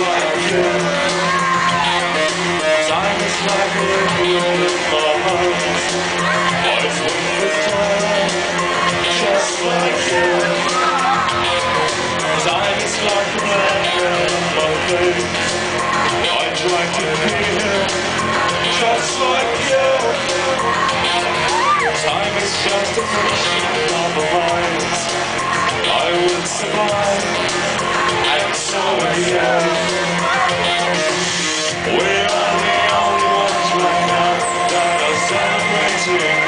like this Time is like a wheel in my heart But the time Just like this Time is like a letter in my face I try to be here Just like you Time is just a friction of the mind I will survive. And so are you to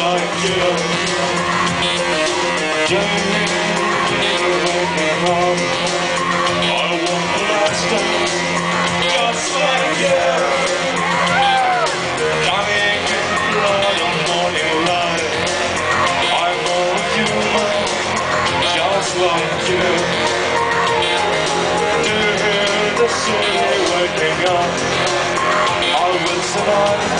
like you. Journey. I want last just like you. In morning light. I'm human, just like you. The city waking up? I will survive.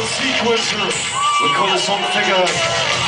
sequencer. We call this song Figure